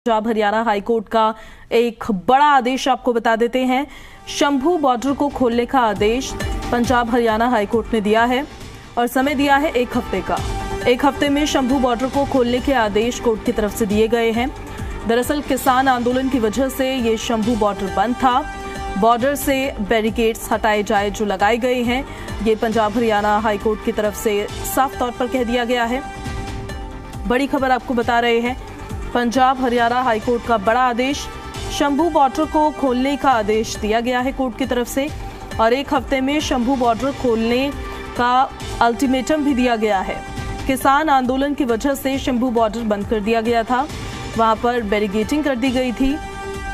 Punjab Haryana high court का एक बड़ा आदेश आपको बता देते हैं। शंभू बॉर्डर को खोलने का आदेश पंजाब हरियाणा हाईकोर्ट ने दिया है और समय दिया है एक हफ़्ते का। एक हफ़्ते में शंभू बॉर्डर को खोलने के आदेश कोर्ट की तरफ़ से दिए गए हैं। दरअसल किसान आंदोलन की वजह से ये शंभू बॉर्डर बंद था। बॉर्डर से बैरिकेड्स हटाए जाए जो लगाए गए हैं, ये पंजाब हरियाणा हाईकोर्ट की तरफ़ से साफ़ तौर पर कह दिया गया है। बड़ी खबर आपको बता रहे हैं पंजाब हरियाणा हाईकोर्ट का बड़ा आदेश। शंभू बॉर्डर को खोलने का आदेश दिया गया है कोर्ट की तरफ़ से। और एक हफ़्ते में शंभू बॉर्डर खोलने का अल्टीमेटम भी दिया गया है। किसान आंदोलन की वजह से शंभू बॉर्डर बंद कर दिया गया था। वहाँ पर बैरिगेटिंग कर दी गई थी।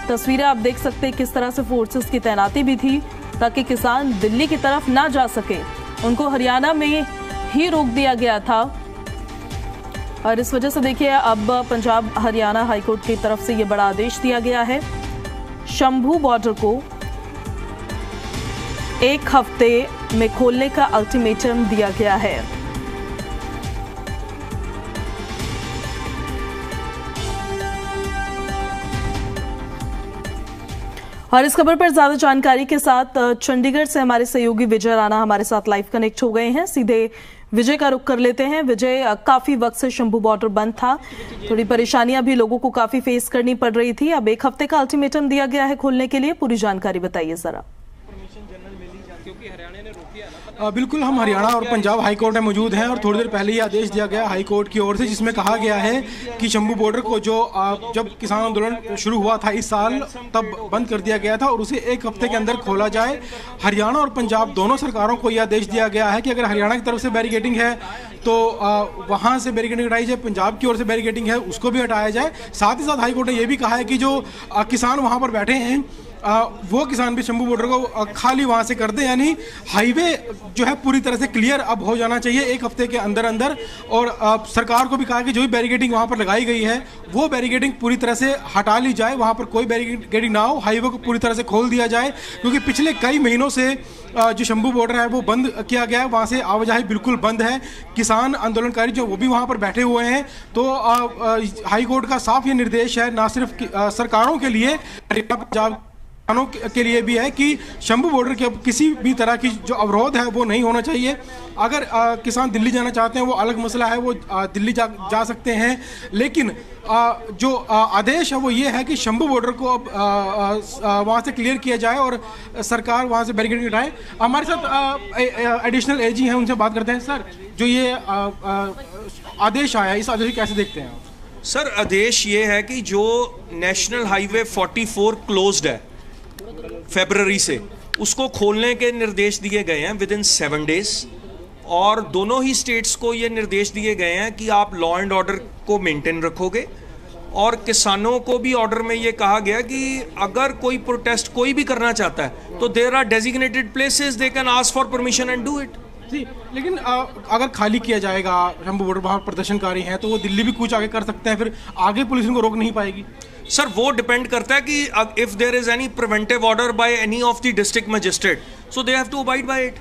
तस्वीरें आप देख सकते हैं किस तरह से फोर्सेस की तैनाती भी थी ताकि किसान दिल्ली की तरफ़ ना जा सके। उनको हरियाणा में ही रोक दिया गया था। और इस वजह से देखिए, अब पंजाब हरियाणा हाईकोर्ट की तरफ़ से ये बड़ा आदेश दिया गया है। शंभू बॉर्डर को एक हफ़्ते में खोलने का अल्टीमेटम दिया गया है। और इस खबर पर ज़्यादा जानकारी के साथ, चंडीगढ़ से हमारे सहयोगी विजय राणा हमारे साथ लाइव कनेक्ट हो गए हैं। सीधे विजय का रुख कर लेते हैं। विजय काफ़ी वक्त से शंभू बॉर्डर बंद था। थोड़ी परेशानियाँ भी लोगों को काफ़ी फेस करनी पड़ रही थी। अब एक हफ़्ते का अल्टीमेटम दिया गया है खोलने के लिए। पूरी जानकारी बताइए जरा। बिल्कुल, हम हरियाणा और पंजाब हाई कोर्ट में मौजूद हैं और थोड़ी देर पहले ही आदेश दिया गया हाई कोर्ट की ओर से, जिसमें कहा गया है कि शंभू बॉर्डर को जो जब किसान आंदोलन शुरू हुआ था इस साल, तब बंद कर दिया गया था और उसे एक हफ़्ते के अंदर खोला जाए। हरियाणा और पंजाब दोनों सरकारों को यह आदेश दिया गया है कि अगर हरियाणा की तरफ़ से बैरिकेटिंग है तो वहाँ से बैरिकेटिंग हटाई जाए, पंजाब की ओर से बैरिकेटिंग है, उसको भी हटाया जाए। साथ ही साथ हाईकोर्ट ने यह भी कहा है कि जो किसान वहाँ पर बैठे हैं आ, वो किसान भी शंभू बॉर्डर को खाली वहाँ से कर दे यानी हाईवे जो है पूरी तरह से क्लियर अब हो जाना चाहिए एक हफ़्ते के अंदर अंदर और आ, सरकार को भी कहा कि जो भी बैरिकेडिंग वहाँ पर लगाई गई है वो बैरिकेडिंग पूरी तरह से हटा ली जाए वहाँ पर कोई बैरिकेडिंग ना हो हाईवे को पूरी तरह से खोल दिया जाए क्योंकि पिछले कई महीनों से जो शंभू बॉर्डर है वो बंद किया गया है वहाँ से आवाजाही बिल्कुल बंद है। किसान आंदोलनकारी जो वो भी वहाँ पर बैठे हुए हैं तो हाई कोर्ट का साफ़ ये निर्देश है ना सिर्फ़ सरकारों के लिए पंजाब किसानों के लिए भी है कि शंभू बॉर्डर के किसी भी तरह की जो अवरोध है वो नहीं होना चाहिए। अगर आ, किसान दिल्ली जाना चाहते हैं वो अलग मसला है वो आ, दिल्ली जा जा सकते हैं। लेकिन आ, जो आ, आदेश है वो ये है कि शंभू बॉर्डर को अब वहाँ से क्लियर किया जाए और सरकार वहाँ से बैरिकेड हटाए हमारे साथ एडिशनल एजी हैं उनसे बात करते हैं। सर जो ये आदेश आया इस आदेश कैसे देखते हैं सर आदेश ये है कि जो नेशनल हाईवे 44 क्लोज्ड है फेबररी से। उसको खोलने के निर्देश दिए गए हैं विद इन सेवन डेज़ और दोनों ही स्टेट्स को ये निर्देश दिए गए हैं कि आप लॉ एंड ऑर्डर को मेंटेन रखोगे। और किसानों को भी ऑर्डर में ये कहा गया कि अगर कोई प्रोटेस्ट कोई भी करना चाहता है तो there are designated places they can ask for permission and do it जी लेकिन आ, अगर खाली किया जाएगा शंभू वहाँ प्रदर्शनकारी हैं तो वो दिल्ली भी कुछ आगे कर सकते हैं फिर आगे पुलिस उनको रोक नहीं पाएगी। सर वो डिपेंड करता है कि if there is any preventive order by any of the district magistrate so they have to abide by it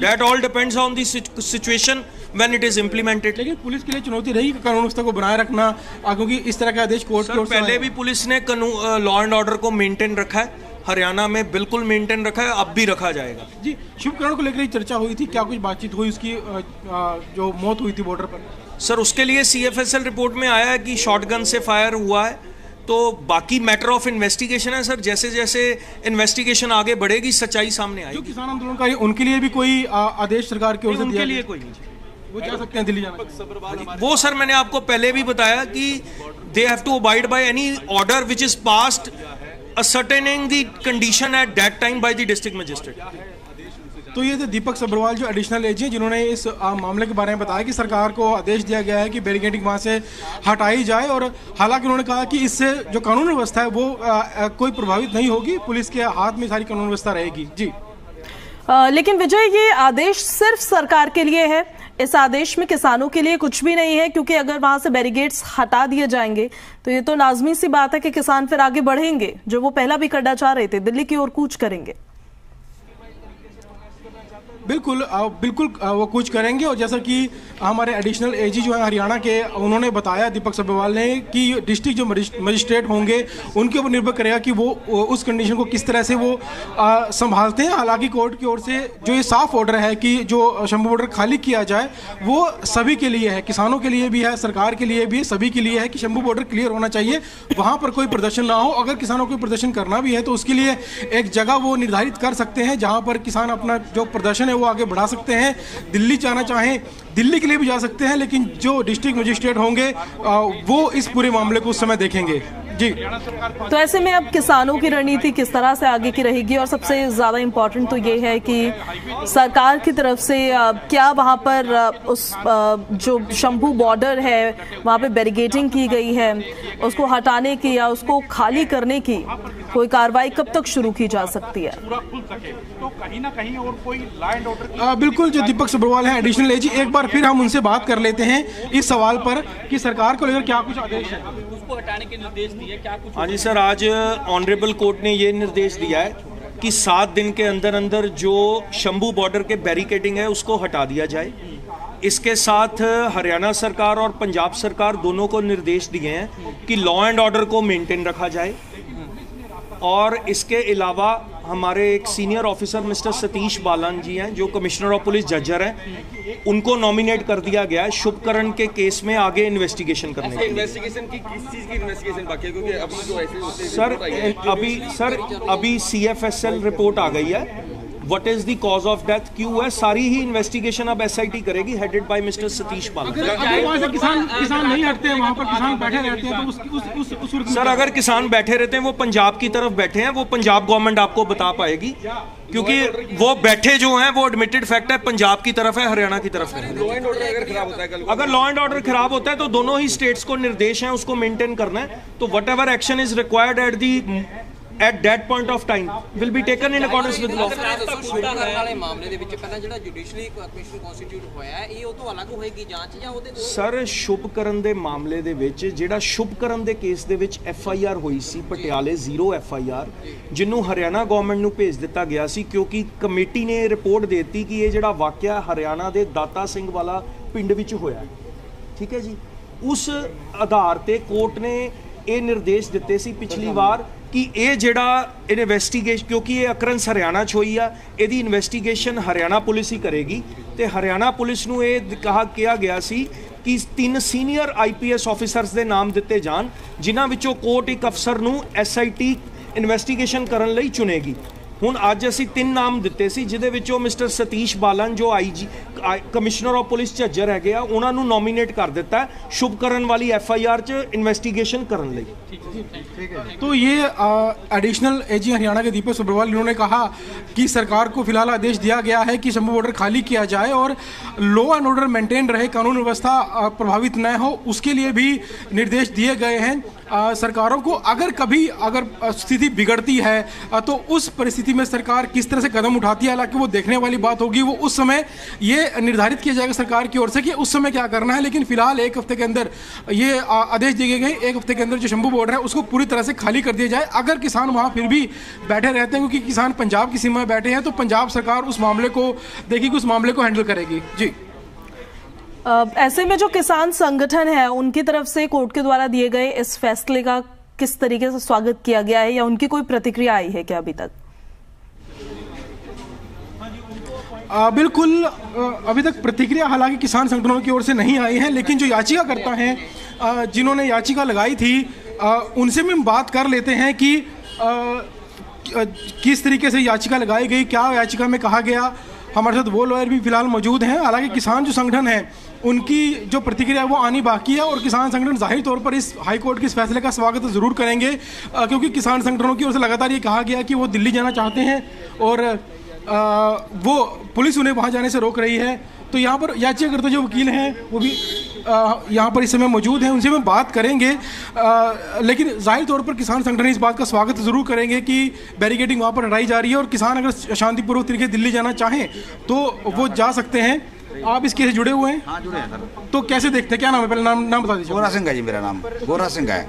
that all depends on the situation when it is implemented लेकिन police के लिए चुनौती रही कानून व्यवस्था को बनाए रखना क्योंकि इस तरह का आदेश कोर्ट की पहले भी पुलिस ने लॉ एंड ऑर्डर को मेंटेन रखा है। हरियाणा में बिल्कुल मेंटेन रखा है अब भी रखा जाएगा। जी शुभकरण को लेकर चर्चा हुई थी क्या कुछ बातचीत हुई उसकी जो मौत हुई थी बॉर्डर पर? सर उसके लिए सीएफएसएल रिपोर्ट में आया है कि शॉटगन से फायर हुआ है। तो बाकी मैटर ऑफ़ इन्वेस्टिगेशन है सर जैसे जैसे इन्वेस्टिगेशन आगे बढ़ेगी सच्चाई सामने आएगी। जो किसान आंदोलनकारी उनके लिए भी कोई आदेश सरकार की ओर से उनके लिए कोई नहीं वो जा सकते हैं दिल्ली जाना वो सर मैंने आपको पहले भी बताया कि they have to abide by any order which is passed ascertaining the condition at that time by the district magistrate तो ये थे दीपक सब्रवाल जो एडिशनल एजी जिन्होंने इस मामले के बारे में बताया कि सरकार को आदेश दिया गया है कि बैरिकेडिंग वहाँ से हटाई जाए और हालाँकि उन्होंने कहा कि इससे जो कानून व्यवस्था है वो आ, कोई प्रभावित नहीं होगी। पुलिस के हाथ में सारी कानून व्यवस्था रहेगी। जी। आ, लेकिन विजय ये आदेश सिर्फ़ सरकार के लिए है। इस आदेश में किसानों के लिए कुछ भी नहीं है क्योंकि अगर वहाँ से बैरिगेड्स हटा दिए जाएँगे तो ये तो लाजमी सी बात है कि किसान फिर आगे बढ़ेंगे जो वो पहला भी करना चाह रहे थे दिल्ली की ओर कूच करेंगे। बिल्कुल बिल्कुल वो कुछ करेंगे और जैसा कि हमारे एडिशनल एजी जो है हरियाणा के, उन्होंने बताया, दीपक सब्रवाल ने कि डिस्ट्रिक्ट जो मजिस्ट्रेट होंगे, उनके ऊपर निर्भर करेगा कि वो उस कंडीशन को किस तरह से वो संभालते हैं। हालाँकि कोर्ट की ओर से जो ये साफ़ ऑर्डर है कि जो शंभू बॉर्डर खाली किया जाए, वो सभी के लिए है, किसानों के लिए भी है, सरकार के लिए भी सभी के लिए है कि शंभू बॉर्डर क्लियर होना चाहिए। वहाँ पर कोई प्रदर्शन ना हो। अगर किसानों को प्रदर्शन करना भी है तो उसके लिए एक जगह वो निर्धारित कर सकते हैं, जहाँ पर किसान अपना जो प्रदर्शन है वो आगे बढ़ा सकते हैं। दिल्ली जाना चाहें, दिल्ली के लिए भी जा सकते हैं, लेकिन जो डिस्ट्रिक्ट मजिस्ट्रेट होंगे वो इस पूरे मामले को उस समय देखेंगे। जी। तो ऐसे में अब किसानों की रणनीति किस तरह से आगे की रहेगी? और सबसे ज़्यादा इम्पोर्टेंट तो ये है कि सरकार की तरफ़ से क्या वहाँ पर उस जो शंभू बॉर्डर है, वहाँ पे बैरिगेटिंग की गई है, उसको हटाने की या उसको खाली करने की? कोई कार्रवाई कब तक शुरू की जा सकती है? तो कहीं ना कहीं और कोई लैंड ऑर्डर बिल्कुल जो दीपक सब्रवाल है एडिशनल एजी एक बार फिर हम उनसे बात कर लेते हैं इस सवाल पर कि सरकार को लेकर क्या कुछ आदेश है। उसको हटाने के निर्देश दिए क्या कुछ हाँ जी सर आज ऑनरेबल कोर्ट ने ये निर्देश दिया है कि सात दिन के अंदर अंदर जो शंभू बॉर्डर के बैरिकेडिंग है उसको हटा दिया जाए। इसके साथ हरियाणा सरकार और पंजाब सरकार दोनों को निर्देश दिए हैं कि लॉ एंड ऑर्डर को मेंटेन रखा जाए। और इसके अलावा हमारे एक senior officer mister Satish Balan ji हैं जो कमिश्नर ऑफ़ पुलिस जजर हैं उनको नॉमिनेट कर दिया गया है शुभकरण के केस में आगे इन्वेस्टिगेशन करने के इन्वेस्टिगेशन की किस चीज़ की इन्वेस्टिगेशन बाकी है? क्योंकि अभी जो ऐसे सर अभी सर अभी सीएफएसएल रिपोर्ट आ गई है। What is the cause of death क्यों है? सारी ही इन्वेस्टिगेशन अब एसआईटी करेगी headed by mister Satish Pal किसान किसान नहीं हटते हैं वहाँ पर किसान बैठे रहते हैं तो उस, उस, उस, उस सर अगर किसान बैठे रहते हैं वो पंजाब की तरफ़ बैठे हैं वो पंजाब गवर्नमेंट आपको बता पाएगी क्योंकि वो बैठे जो हैं वो एडमिटेड फैक्ट है पंजाब की तरफ़ है हरियाणा की तरफ़ है। अगर लॉ एंड ऑर्डर खराब होता है तो दोनों ही स्टेट्स को निर्देश है उसको मेंटेन करना है। तो whatever action is required at the at that point of time will be taken in accordance with law. ਵਾਲੇ ਮਾਮਲੇ ਦੇ ਵਿੱਚ ਪਹਿਲਾਂ ਜਿਹੜਾ ਜੁਡੀਸ਼ਰੀ ਕਮਿਸ਼ਨ ਕਨਸਟੀਟਿਊਟ ਹੋਇਆ ਇਹ ਉਹ ਤੋਂ ਅਲੱਗ ਹੋਏਗੀ ਜਾਂਚ ਜਾਂ ਉਹਦੇ ਸਰ ਸ਼ੁਭਕਰਨ ਦੇ ਮਾਮਲੇ ਦੇ ਵਿੱਚ ਜਿਹੜਾ ਸ਼ੁਭਕਰਨ ਦੇ ਕੇਸ ਦੇ ਵਿੱਚ ਐਫ ਆਈ ਆਰ ਹੋਈ ਸੀ ਪਟਿਆਲੇ ਜ਼ੀਰੋ ਐਫ ਆਈ ਆਰ ਜਿਹਨੂੰ ਹਰਿਆਣਾ ਗਵਰਨਮੈਂਟ ਨੂੰ ਭੇਜ ਦਿੱਤਾ ਗਿਆ ਸੀ ਕਿਉਂਕਿ ਕਮੇਟੀ ਨੇ ਰਿਪੋਰਟ ਦਿੱਤੀ ਕਿ ਇਹ ਜਿਹੜਾ ਵਾਕਿਆ ਹਰਿਆਣਾ ਦੇ ਦਾਤਾ ਸਿੰਘ ਵਾਲਾ ਪਿੰਡ ਵਿੱਚ ਹੋਇਆ। ਠੀਕ ਹੈ ਜੀ? ਉਸ ਆਧਾਰ ਤੇ ਕੋਰਟ ਨੇ ਇਹ ਨਿਰਦੇਸ਼ ਦਿੱਤੇ ਸੀ ਪਿਛਲੀ ਵਾਰ ਕਿ ਇਹ ਜਿਹੜਾ ਇਨਵੈਸਟੀਗੇਸ਼ਨ ਕਿਉਂਕਿ ਇਹ ਅਕਰੰਸ ਹਰਿਆਣਾ 'ਚ ਹੋਈ ਆ, ਇਹਦੀ ਇਨਵੈਸਟੀਗੇਸ਼ਨ ਹਰਿਆਣਾ ਪੁਲਿਸ ਹੀ ਕਰੇਗੀ। ਤੇ ਹਰਿਆਣਾ ਪੁਲਿਸ ਨੂੰ ਇਹ ਕਹਾ, ਕਿਹਾ ਗਿਆ ਸੀ ਕਿ ਤਿੰਨ ਸੀਨੀਅਰ ਆਈਪੀਐਸ ਆਫੀਸਰਸ ਦੇ ਨਾਮ ਦਿੱਤੇ ਜਾਣ, ਜਿਨ੍ਹਾਂ ਵਿੱਚੋਂ ਕੋਰਟ ਇੱਕ ਅਫਸਰ ਨੂੰ ਐਸਆਈਟੀ ਇਨਵੈਸਟੀਗੇਸ਼ਨ ਕਰਨ ਲਈ ਚੁਣੇਗੀ। ਹੁਣ ਅੱਜ ਅਸੀਂ ਤਿੰਨ ਨਾਮ ਦਿੱਤੇ ਸੀ, ਜਿਹਦੇ ਵਿੱਚੋਂ ਮਿਸਟਰ ਸਤੀਸ਼ ਬਾਲਨ, ਜੋ IG commissioner of police Jhajjar ਹੈਗੇ ਆ ਉਹਨਾਂ ਨੂੰ ਨੋਮੀਨੇਟ ਕਰ ਦਿੱਤਾ ਸ਼ੁਭ ਕਰਨ ਵਾਲੀ ਐਫ ਆਈ ਆਰ 'ਚ ਇਨਵੈਸਟੀਗੇਸ਼ਨ ਕਰਨ ਲਈ तो ये एडिशनल एजी हरियाणा के दीपक सुब्रवाल इन्होंने कहा कि सरकार को फिलहाल आदेश दिया गया है कि शंभू बॉर्डर खाली किया जाए और लॉ एंड ऑर्डर मेंटेन रहे कानून व्यवस्था प्रभावित न हो उसके लिए भी निर्देश दिए गए हैं सरकारों को अगर कभी, अगर स्थिति बिगड़ती है तो उस परिस्थिति में सरकार किस तरह से कदम उठाती है, हालाँकि वो देखने वाली बात होगी, वो उस समय ये निर्धारित किया जाएगा सरकार की ओर से कि उस समय क्या करना है, लेकिन फ़िलहाल एक हफ़्ते के अंदर ये आदेश दिए गए, एक हफ़्ते के अंदर जो शंभू बॉर्डर है, उसको पूरी तरह से खाली कर दिया जाए। अगर किसान वहाँ फिर भी बैठे रहते हैं, क्योंकि किसान पंजाब की सीमा में बैठे हैं तो पंजाब सरकार उस मामले को देखेगी, उस मामले को हैंडल करेगी। जी। ऐसे में जो किसान संगठन है उनकी तरफ़ से कोर्ट के द्वारा दिए गए इस फैसले का किस तरीके से स्वागत किया गया है या उनकी कोई प्रतिक्रिया आई है क्या अभी तक? आ, बिल्कुल अभी तक प्रतिक्रिया हालाँकि किसान संगठनों की ओर से नहीं आई है लेकिन जो याचिका करता है जिन्होंने याचिका लगाई थी आ, उनसे भी हम बात कर लेते हैं कि आ, किस तरीके से याचिका लगाई गई क्या याचिका में कहा गया। हमारे साथ वो लॉयर भी फ़िलहाल मौजूद हैं हालाँकि किसान जो संगठन है उनकी जो प्रतिक्रिया है वो आनी बाकी है और किसान संगठन ज़ाहिर तौर पर इस हाई कोर्ट के इस फैसले का स्वागत ज़रूर करेंगे क्योंकि किसान संगठनों की ओर से लगातार ये कहा गया कि वो दिल्ली जाना चाहते हैं और आ, वो पुलिस उन्हें वहाँ जाने से रोक रही है। तो यहाँ पर याचिकाकर्ता जो वकील हैं वो भी यहाँ पर इस समय मौजूद हैं उनसे हम बात करेंगे। आ, लेकिन ज़ाहिर तौर पर किसान संगठन इस बात का स्वागत ज़रूर करेंगे कि बैरिकेडिंग वहाँ पर हटाई जा रही है और किसान अगर शांतिपूर्वक तरीके दिल्ली जाना चाहें तो वो जा सकते हैं। आप इस केस से जुड़े हुए हैं? हाँ जुड़े हैं सर। तो कैसे देखते हैं? क्या नाम है? पहले नाम नाम बता दीजिए। गोरा सिंह है जी मेरा नाम। गोरा सिंह है।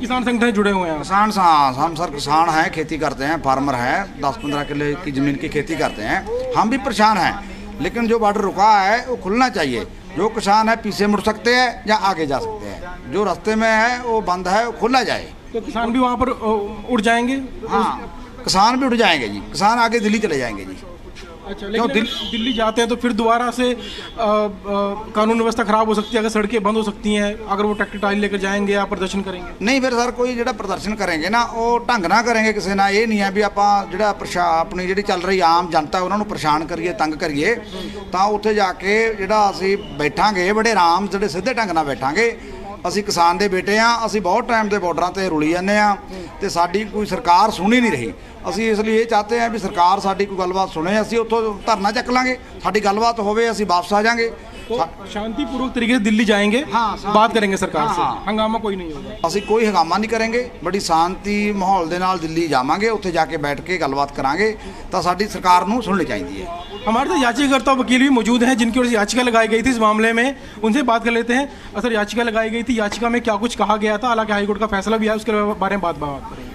किसान संगठन जुड़े हुए हैं किसान हाँ हम सर किसान हैं खेती करते हैं फार्मर हैं दस पंद्रह किले की ज़मीन की खेती करते हैं। हम भी परेशान हैं लेकिन जो बॉर्डर रुका है वो खुलना चाहिए। जो किसान है पीछे मुड़ सकते हैं या आगे जा सकते हैं। जो रास्ते में है वो बंद है वो खुला जाए। तो किसान भी वहाँ पर उड़ जाएँगे? हाँ किसान भी उठ जाएँगे जी। किसान आगे दिल्ली चले जाएँगे जी। अच्छा लेकिन अगर दिल्ली जाते हैं तो फिर दोबारा से अ, अ, कानून व्यवस्था खराब हो सकती है अगर सड़कें बंद हो सकती हैं अगर वो ट्रैक्टर टाइल लेकर जाएंगे या प्रदर्शन करेंगे ਨਹੀਂ ਫਿਰ ਸਰ ਕੋਈ ਜਿਹੜਾ ਪ੍ਰਦਰਸ਼ਨ ਕਰਾਂਗੇ ਨਾ ਉਹ ਢੰਗ ਨਾਲ ਕਰਾਂਗੇ ਕਿਸੇ ਨਾਲ ਇਹ ਨਹੀਂ ਹੈ ਵੀ ਆਪਾਂ ਜਿਹੜਾ ਪ੍ਰਸ਼ਾ ਆਪਣੀ ਜਿਹੜੀ ਚੱਲ ਰਹੀ ਆਮ ਜਨਤਾ ਉਹਨਾਂ ਨੂੰ ਪਰੇਸ਼ਾਨ ਕਰੀਏ ਤੰਗ ਕਰੀਏ ਤਾਂ ਉੱਥੇ ਜਾ ਕੇ ਜਿਹੜਾ ਅਸੀਂ ਬੈਠਾਂਗੇ ਬੜੇ ਆਰਾਮ ਜਿਹੜੇ ਸਿੱਧੇ ਢੰਗ ਨਾਲ ਬੈਠਾਂਗੇ ਅਸੀਂ ਕਿਸਾਨ ਦੇ ਬੇਟੇ ਆ, ਅਸੀਂ ਬਹੁਤ ਟਾਈਮ ਦੇ ਬਾਰਡਰਾਂ ਤੇ ਰੁਲੀ ਜਾਂਦੇ ਆ ਤੇ ਸਾਡੀ ਕੋਈ ਸਰਕਾਰ ਸੁਣੀ ਨਹੀਂ ਰਹੀ। ਅਸੀਂ ਇਸ ਲਈ ਇਹ ਚਾਹਤੇ ਆ ਵੀ ਸਰਕਾਰ ਸਾਡੀ ਕੋਈ ਗੱਲਬਾਤ ਸੁਣੇ, ਅਸੀਂ ਉੱਥੋਂ ਧਰਨਾ ਚੱਕ ਲਾਂਗੇ, ਸਾਡੀ ਗੱਲਬਾਤ ਹੋਵੇ, ਅਸੀਂ ਵਾਪਸ ਆ ਜਾਾਂਗੇ। तो शांतिपूर्वक तरीके से दिल्ली जाएंगे हाँ, शांति- बात करेंगे सरकार हाँ, से हाँ। हंगामा कोई नहीं होगा ਅਸੀਂ ਕੋਈ ਹੰਗਾਮਾ ਨਹੀਂ ਕਰਾਂਗੇ ਬੜੀ ਸ਼ਾਂਤੀ ਮਾਹੌਲ ਦੇ ਨਾਲ ਦਿੱਲੀ ਜਾਵਾਂਗੇ ਉੱਥੇ ਜਾ ਕੇ ਬੈਠ ਕੇ ਗੱਲਬਾਤ ਕਰਾਂਗੇ ਤਾਂ ਸਾਡੀ सरकार ਨੂੰ ਸੁਣਨੀ ਚਾਹੀਦੀ ਹੈ हमारे साथ याचिकाकर्ता वकील भी मौजूद हैं जिनकी ओर से याचिका लगाई गई थी इस मामले में उनसे बात कर लेते हैं सर याचिका लगाई गई थी याचिका में क्या कुछ कहा गया था हालांकि हाईकोर्ट का फैसला भी है उसके बारे में बात बात करेंगे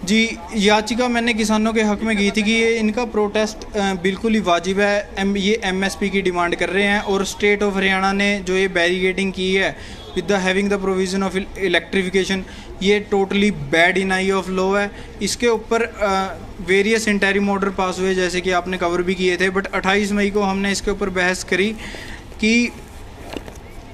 जी, याचिका मैंने किसानों के हक में की थी कि ये इनका प्रोटेस्ट बिल्कुल ही वाजिब है। एम, ये एमएसपी की डिमांड कर रहे हैं और स्टेट ऑफ़ हरियाणा ने जो ये बैरिगेटिंग की है with the having the provision of electrification ये totally bad in eye of law है। इसके ऊपर वेरियस इंटरिम ऑर्डर पास हुए, जैसे कि आपने कवर भी किए थे बट 28 मई को हमने इसके ऊपर बहस करी कि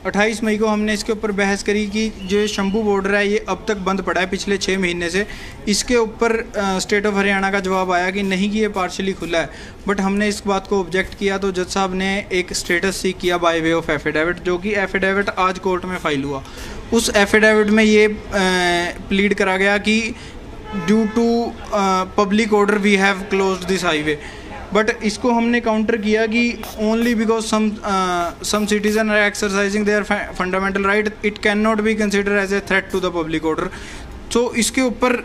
28 मई को हमने इसके ऊपर बहस करी कि जो शंभू बॉर्डर है, ये अब तक बंद पड़ा है पिछले छः महीने से। इसके ऊपर स्टेट ऑफ़ हरियाणा का जवाब आया कि नहीं कि ये पार्शली खुला है। बट हमने इस बात को ऑब्जेक्ट किया तो जज साहब ने एक स्टेटस सीख किया बाय वे ऑफ़ एफिडेविट जो कि एफिडेविट आज कोर्ट में फ़ाइल हुआ। उस एफिडेविट में ये प्लीड करा गया कि due to public order we have close this highway but इसको हमने काउंटर किया कि only because some some citizen are exercising their fundamental right it can not be consider as a threat to the public order so इसके ऊपर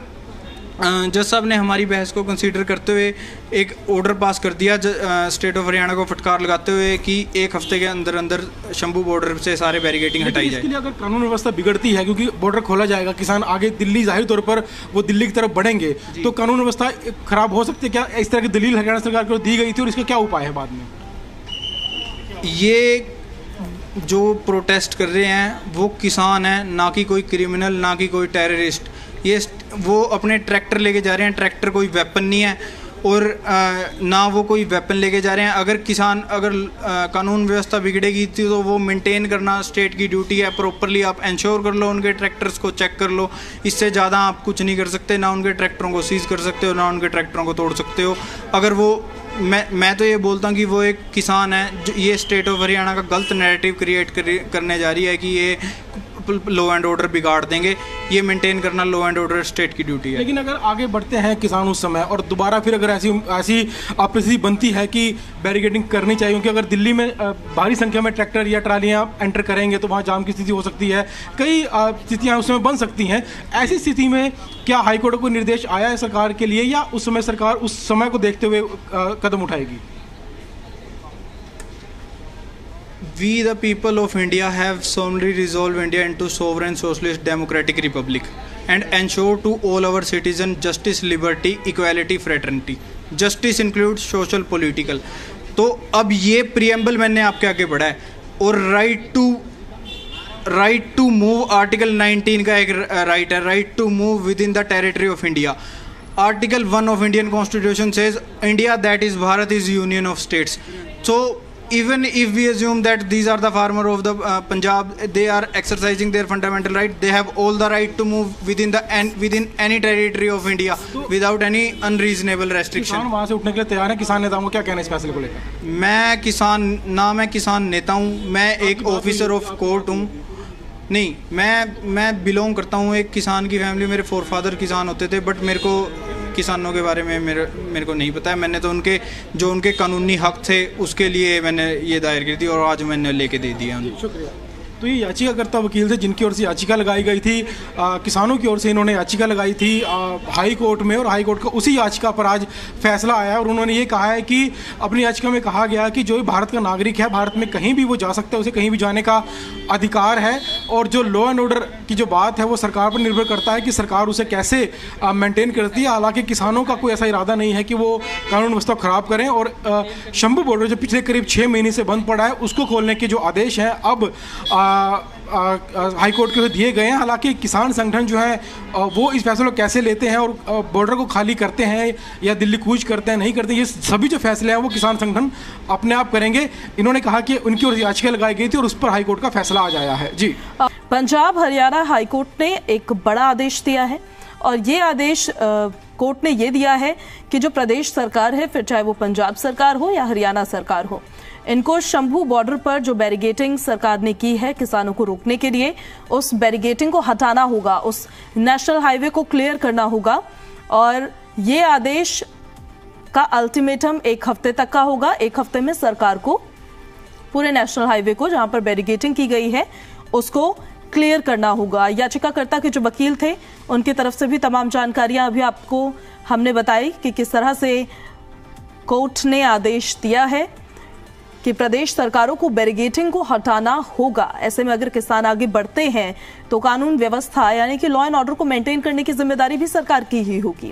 जज साहब ने हमारी बहस को कंसीडर करते हुए एक ऑर्डर पास कर दिया ज, आ, स्टेट ऑफ़ हरियाणा को फटकार लगाते हुए कि एक हफ़्ते के अंदर अंदर शंभू बॉर्डर से सारे बैरिगेटिंग हटाई जाए। इसके लिए अगर कानून व्यवस्था बिगड़ती है क्योंकि बॉर्डर खोला जाएगा किसान आगे दिल्ली ज़ाहिर तौर पर वो दिल्ली की तरफ़ बढ़ेंगे तो कानून व्यवस्था खराब हो सकती है क्या? इस तरह की दलील हरियाणा सरकार को दी गई थी और इसका क्या उपाय है बाद में? ये जो प्रोटेस्ट कर रहे हैं वो किसान हैं ना कि कोई क्रिमिनल ना कि कोई टेररिस्ट ये वो अपने ट्रैक्टर लेके जा रहे हैं ट्रैक्टर कोई वेपन नहीं है और अ, ना वो कोई वेपन लेके जा रहे हैं। अगर किसान अगर अ, कानून व्यवस्था बिगड़ेगी तो वो मेंटेन करना स्टेट की ड्यूटी है प्रॉपरली आप इंश्योर कर लो उनके ट्रैक्टर्स को चेक कर लो। इससे ज़्यादा आप कुछ नहीं कर सकते ना उनके ट्रैक्टरों को सीज कर सकते हो ना उनके ट्रैक्टरों को तोड़ सकते हो। अगर वो मैं मैं तो ये बोलता हूँ कि वो एक किसान है जो ये स्टेट ऑफ़ हरियाणा का गलत नैरेटिव क्रिएट करने जा रही है कि ये लॉ एंड ऑर्डर बिगाड़ देंगे। ये मेंटेन करना लॉ एंड ऑर्डर स्टेट की ड्यूटी है। लेकिन अगर आगे बढ़ते हैं किसान उस समय, और दोबारा फिर अगर ऐसी ऐसी परिस्थिति बनती है कि बैरिकेडिंग करनी चाहिए, क्योंकि अगर दिल्ली में भारी संख्या में ट्रैक्टर या ट्रालियाँ एंटर करेंगे तो वहाँ जाम की स्थिति हो सकती है। कई स्थितियाँ उस समय बन सकती हैं। ऐसी स्थिति में क्या हाईकोर्ट को निर्देश आया है सरकार के लिए, या उस समय सरकार उस समय को देखते हुए कदम उठाएगी? We, the people of India, have solemnly resolved India into sovereign socialist democratic republic and ensure to all our citizens justice, liberty, equality, fraternity. Justice includes social, political. तो अब ये प्रियम्बल मैंने आपके आगे पढ़ा है और right to right to move article 19 का एक राइट है right to move within the territory of India article one of Indian constitution says India that is Bharat is union of states so even if we assume that these are the farmer of the uh, punjab they are exercising their fundamental right they have all the right to move within the and within any territory of india without any unreasonable restriction किसान वहाँ से उठने के लिए तैयार है किसान नेताओं को क्या कहना है इस फैसले को लेकर मैं किसान ना मैं किसान नेता हूँ मैं एक ऑफिसर ऑफ़ कोर्ट हूँ नहीं मैं मैं बिलोंग करता हूँ एक किसान की फैमिली मेरे फोर फादर किसान होते थे बट मेरे को किसानों के बारे में मेरे मेरे को नहीं पता है। मैंने तो उनके जो उनके कानूनी हक थे उसके लिए मैंने ये दायर की थी और आज मैंने लेके दे दिया उनको। शुक्रिया। तो ये याचिकाकर्ता वकील थे जिनकी ओर से याचिका लगाई गई थी। आ, किसानों की ओर से इन्होंने याचिका लगाई थी आ, हाई कोर्ट में और हाई कोर्ट का उसी याचिका पर आज फैसला आया और उन्होंने ये कहा है कि अपनी याचिका में कहा गया कि जो भारत का नागरिक है भारत में कहीं भी वो जा सकता है उसे कहीं भी जाने का अधिकार है। और जो लॉ एंड ऑर्डर की जो बात है वो सरकार पर निर्भर करता है कि सरकार उसे कैसे मेंटेन करती है। हालाँकि किसानों का कोई ऐसा इरादा नहीं है कि वो कानून व्यवस्था खराब करें और शंभू बॉर्डर जो पिछले करीब छः महीने से बंद पड़ा है उसको खोलने के जो आदेश हैं अब आ, हाई कोर्ट के दिए गए हैं। हालाँकि किसान संगठन जो है वो इस फैसले को कैसे लेते हैं और बॉर्डर को खाली करते हैं या दिल्ली कूच करते हैं, नहीं करते, ये सभी जो फैसले हैं, वो किसान संगठन अपने आप करेंगे। इन्होंने कहा कि उनकी ओर याचिका लगाई गई थी और उस पर हाईकोर्ट का फैसला आ जाया है। जी। पंजाब हरियाणा हाईकोर्ट ने एक बड़ा आदेश दिया है और ये आदेश कोर्ट ने ये दिया है कि जो प्रदेश सरकार है, फिर चाहे वो पंजाब सरकार हो या हरियाणा सरकार हो इनको शंभू बॉर्डर पर जो बैरिगेटिंग सरकार ने की है किसानों को रोकने के लिए, उस बैरिगेटिंग को हटाना होगा, उस नेशनल हाईवे को क्लियर करना होगा, और ये आदेश का अल्टीमेटम एक हफ़्ते तक का होगा। एक हफ़्ते में सरकार को पूरे नेशनल हाईवे को, जहाँ पर बैरिगेटिंग की गई है, उसको क्लियर करना होगा। याचिकाकर्ता के जो वकील थे, उनकी तरफ़ से भी तमाम जानकारियाँ अभी आपको हमने बताई कि किस तरह से कोर्ट ने आदेश दिया है। कि प्रदेश सरकारों को बैरिगेटिंग को हटाना होगा। ऐसे में अगर किसान आगे बढ़ते हैं तो कानून व्यवस्था, यानी कि लॉ एंड ऑर्डर को मेंटेन करने की ज़िम्मेदारी भी सरकार की ही होगी।